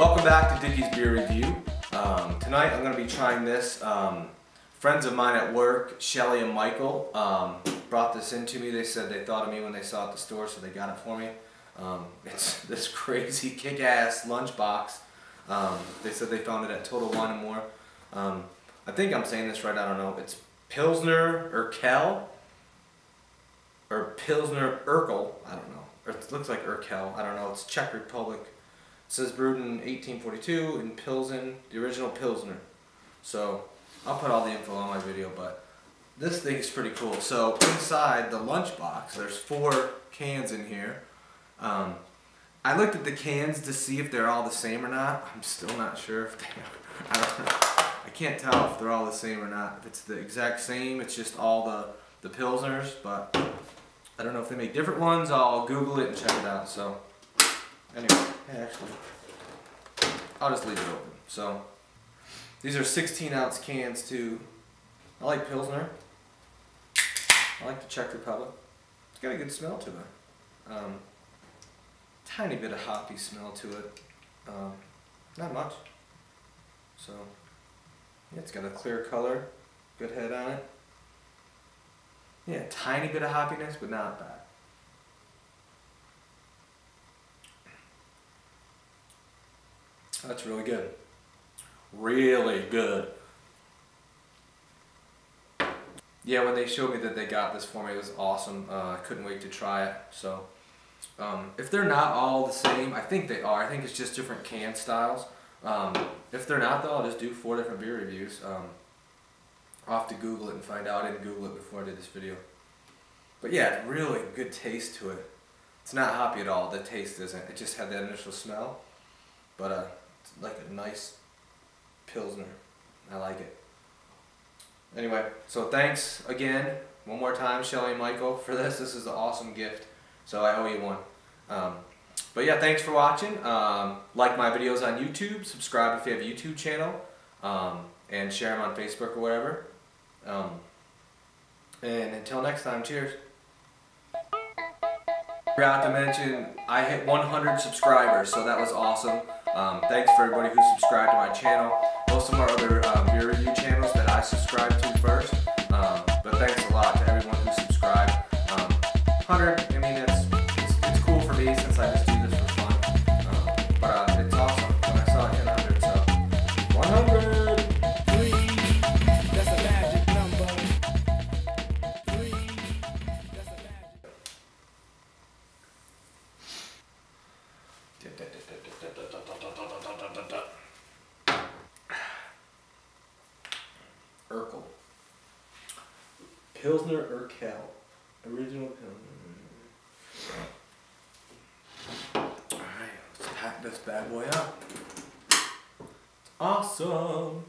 Welcome back to Dickie's Beer Review. Um, tonight I'm going to be trying this. Um, friends of mine at work, Shelly and Michael, um, brought this in to me. They said they thought of me when they saw it at the store, so they got it for me. Um, it's this crazy kick-ass lunchbox. Um, they said they found it at Total Wine and More. Um, I think I'm saying this right, I don't know. It's Pilsner Urquell or Pilsner Urkel, I don't know. It looks like Urkel, I don't know. It's Czech Republic. Says brewed in 1842 in Pilsen, the original Pilsner. So I'll put all the info on my video, but this thing is pretty cool. So inside the lunchbox, there's four cans in here. Um, I looked at the cans to see if they're all the same or not. I'm still not sure if they are. I. I can't tell if they're all the same or not. If it's the exact same, it's just all the, the Pilsners, but I don't know if they make different ones. I'll Google it and check it out. So anyway, actually, I'll just leave it open. So these are 16 ounce cans too. I like Pilsner. I like the Czech Republic. It's got a good smell to it. Um, tiny bit of hoppy smell to it. Um, not much. So, yeah, it's got a clear color, good head on it. Yeah, tiny bit of hoppiness, but not bad. That's really good. Really good. Yeah, when they showed me that they got this for me, it was awesome. Uh, I couldn't wait to try it. So, um, if they're not all the same, I think they are. I think it's just different can styles. Um, if they're not though, I'll just do four different beer reviews. Um, I'll have to Google it and find out. I didn't Google it before I did this video. But yeah, really good taste to it. It's not hoppy at all. The taste isn't. It just had that initial smell. But uh, like a nice Pilsner. I like it. Anyway, so thanks again, one more time, Shelly and Michael, for this. This is an awesome gift. So I owe you one. Um, but yeah, thanks for watching. Um, like my videos on YouTube. Subscribe if you have a YouTube channel. Um, and share them on Facebook or whatever. Um, and until next time, cheers. Forgot to mention, I hit 100 subscribers, so that was awesome. Um, thanks for everybody who subscribed to my channel. Most of our other um, beer review channels that I subscribed to first. Um, but thanks a lot to everyone who subscribed. 100, Pilsner Urkel. Original Pilsner. Alright, let's pack this bad boy up. Awesome.